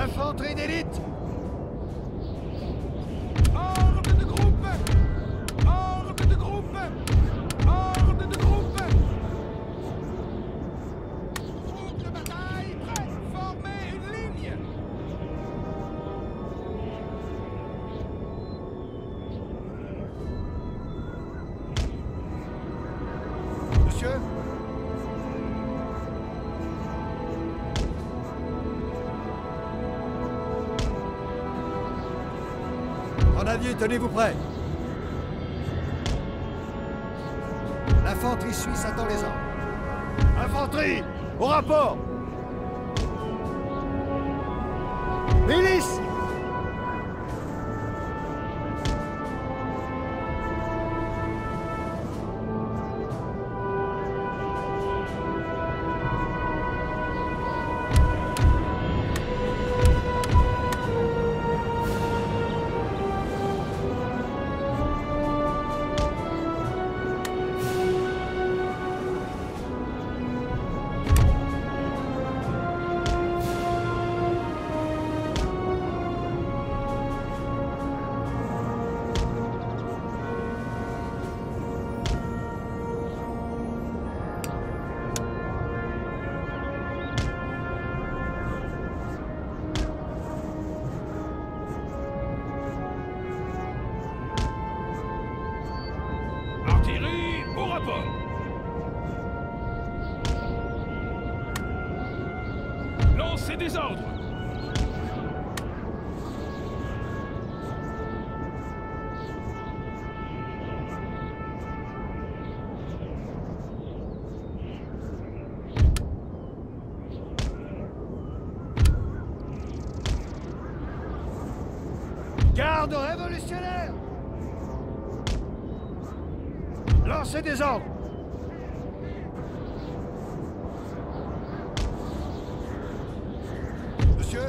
Infanterie d'élite tenez-vous prêts. L'infanterie suisse attend les ordres. Infanterie, au rapport Milice C'est des ordres. Monsieur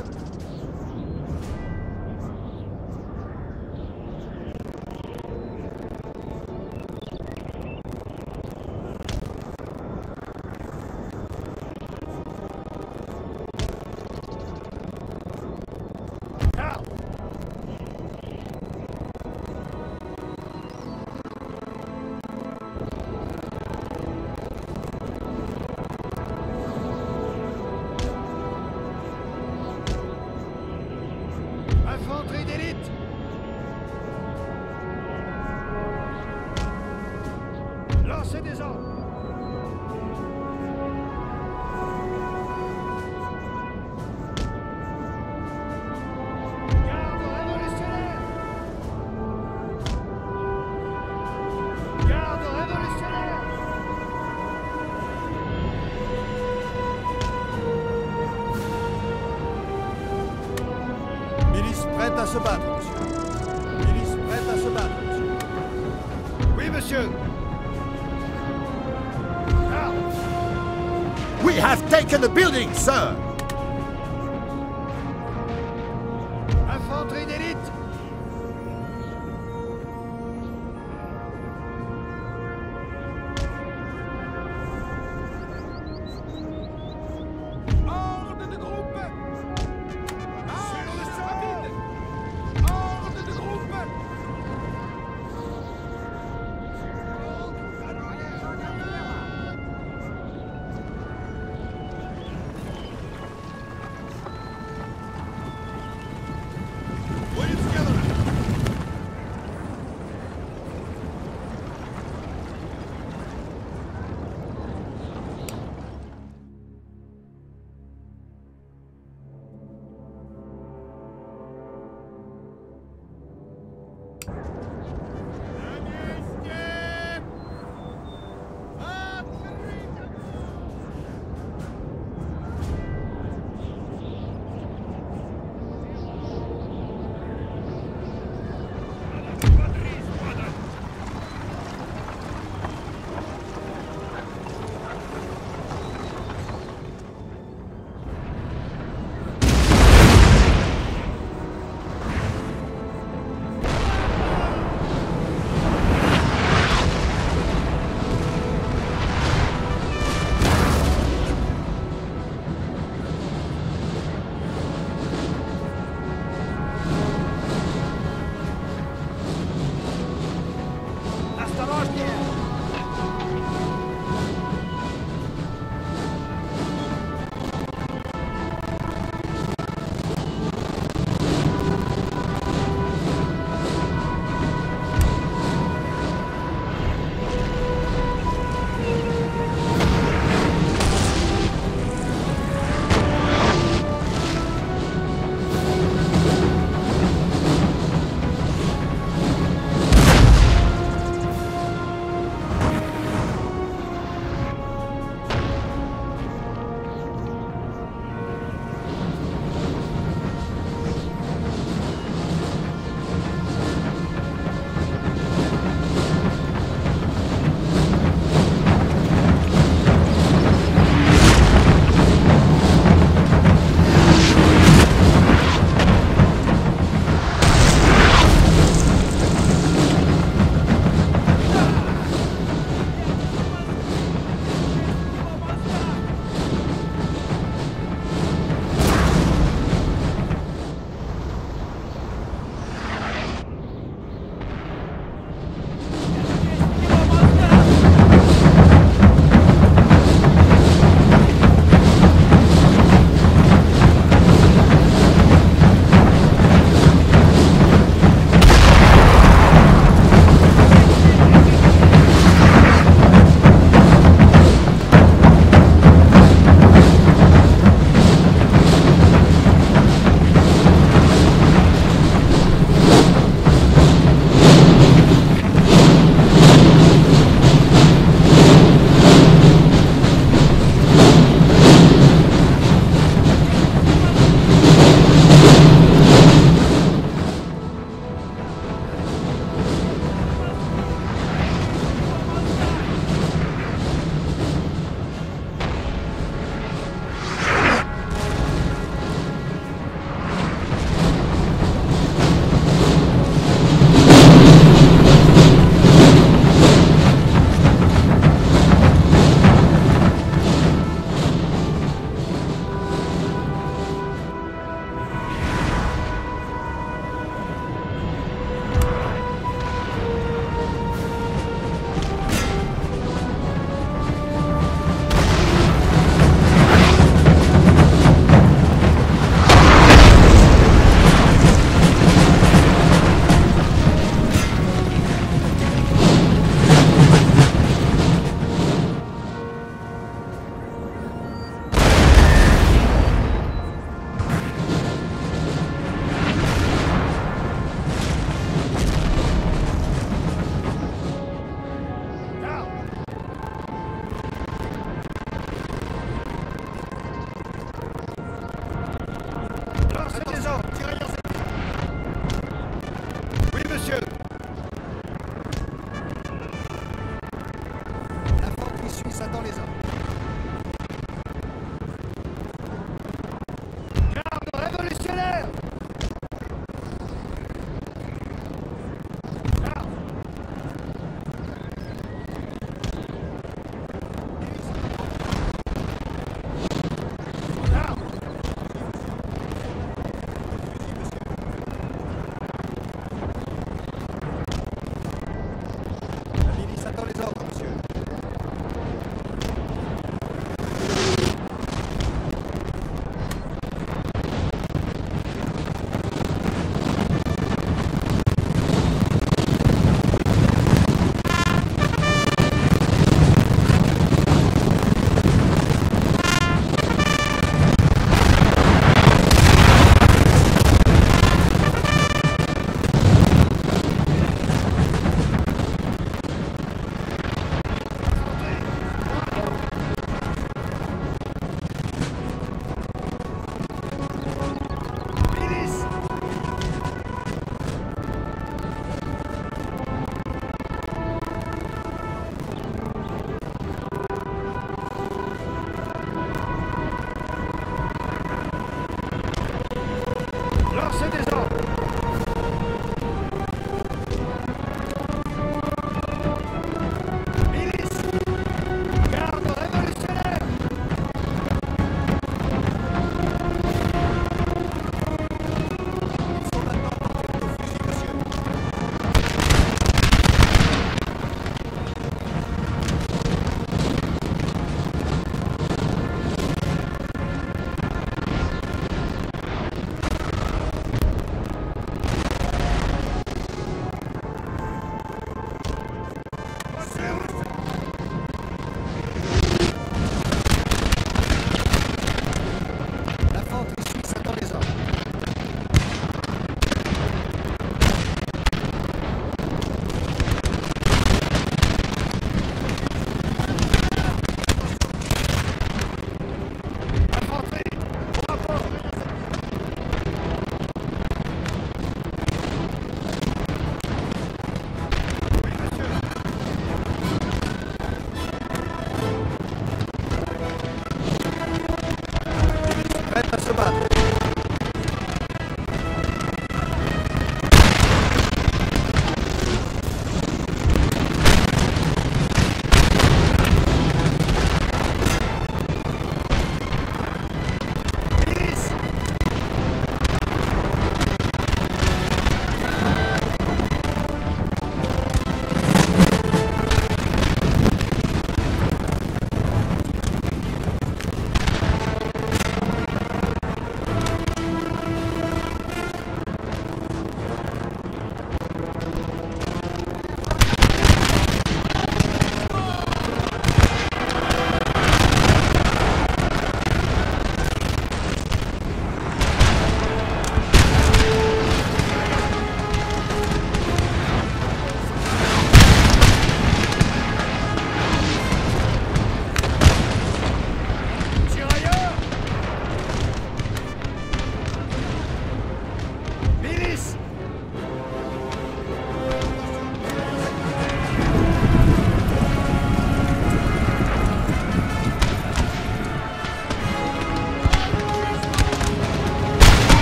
Infanterie d'élite. Lancez des ordres. in the building, sir!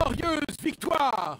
Glorieuse victoire